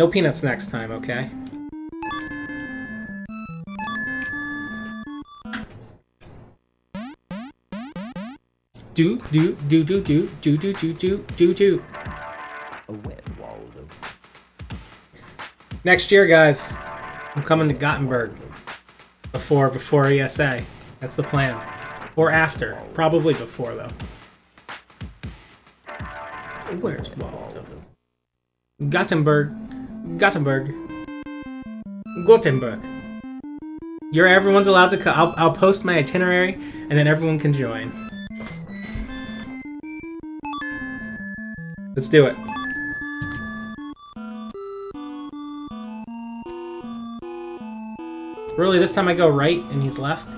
No peanuts next time, okay? Do do do do do do do do do do do. A wet Waldo. Next year, guys, I'm coming to Gothenburg. Before before ESA. That's the plan. Or after. Probably before though. Where's Waldo? Gothenburg. Gothenburg. Gothenburg. You're everyone's allowed to co- I'll, I'll post my itinerary and then everyone can join. Let's do it. Really, this time I go right and he's left?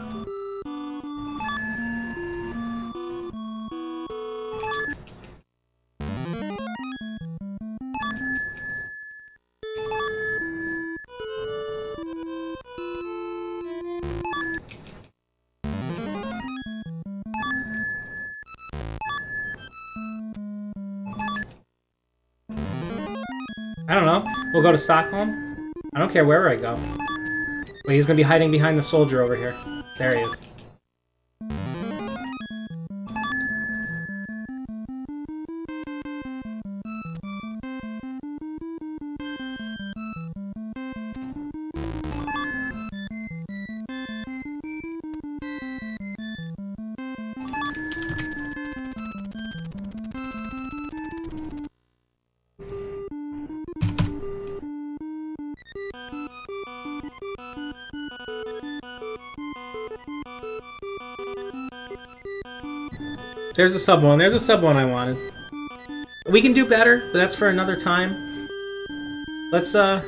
I don't know. We'll go to Stockholm? I don't care where I go. Wait, he's gonna be hiding behind the soldier over here. There he is. There's a sub one. There's a sub one I wanted. We can do better, but that's for another time. Let's, uh...